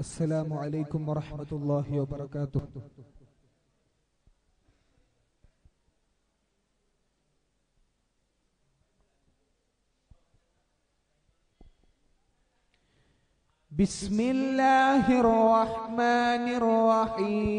السلام عليكم ورحمة الله وبركاته. بسم الله الرحمن الرحيم.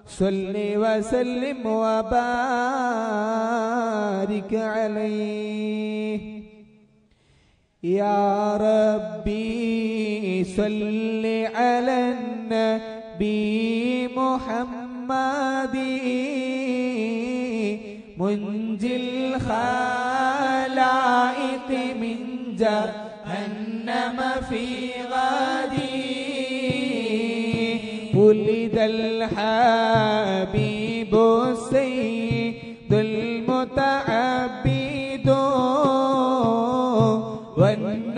صل وسلم وبارك عليه. يا ربي صل على النبي محمد منجي الخلائق من جهنم في غدي ولد الحبيب السيد المتعبد والنور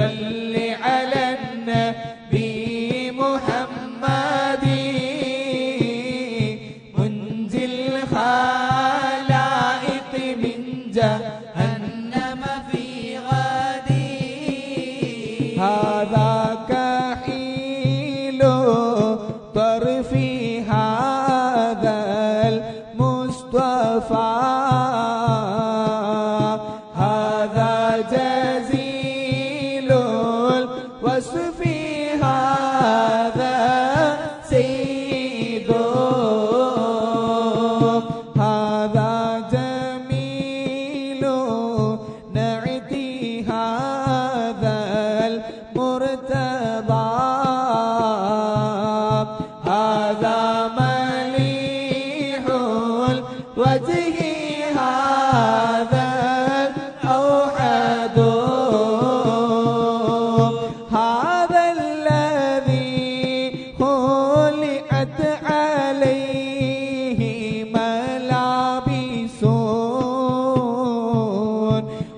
صل على النبي محمد. منزل الخلائق من جهنم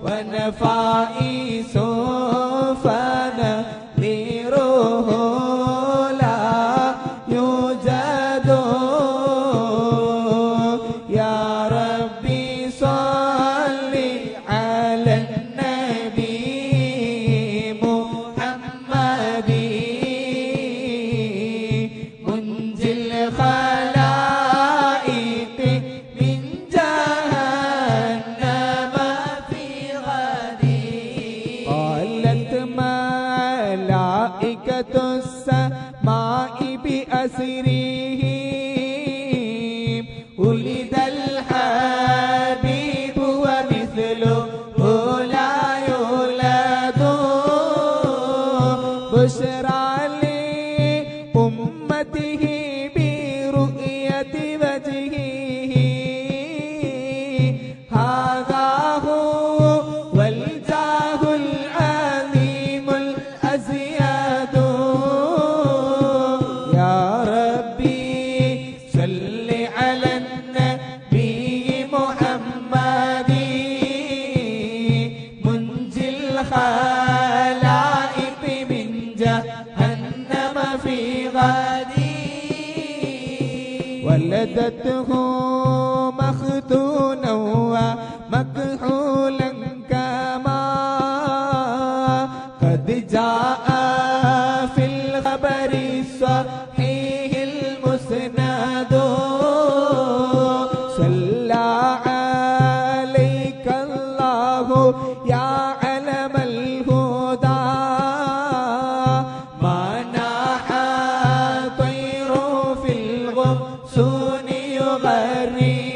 ونفائس السماء بأسره ولد الحبيب ومثله لا يولد بشرى لأمته ولدته مختونا ومكحولا كما قد جاء في الخبر الصحيح المسند. صلى عليك الله يا سوني يغري